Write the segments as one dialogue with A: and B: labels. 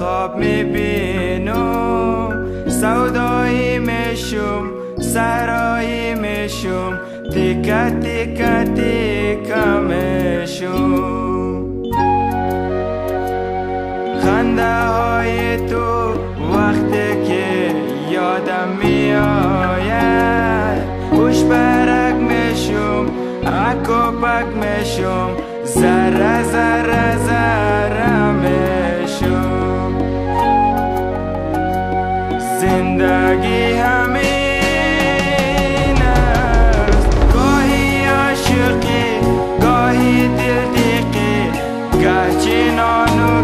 A: خواب می‌بینم. سودایی میشم سرایی میشم تیکه تیکه تیکه میشم. خنده های تو وقتی که یادم میآید. خوش برک میشم اکوپک میشم ذره ذره ذره زندگی همین است گاهی عاشقی گاهی دل دیقی گه نان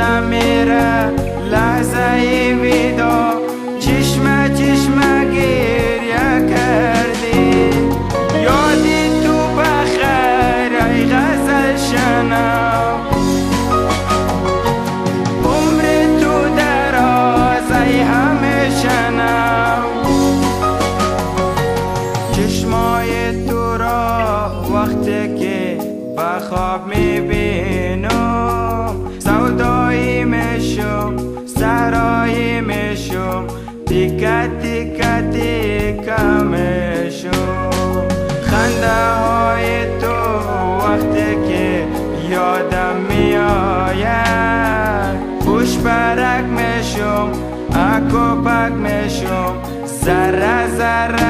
A: نمیره لحظه ویدا چشم چشم گریه کردی. یادی تو بخیر ای غزل شنم عمر تو دراز ای همیشه نم چشمای تو را وقتی که به خواب می‌بینم nakopať mešom, zara, zara.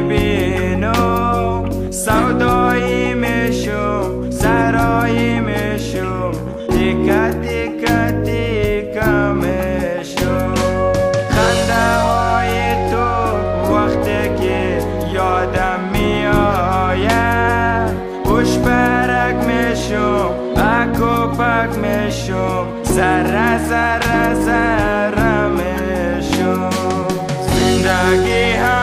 A: می‌بینم سودایی میشم سرایی میشم تیکه تیکه تیکه میشم خنده های تو وقتی که یادم میآید خوش برک میشم اکو پک میشم سر سر سر میشم زندگی هم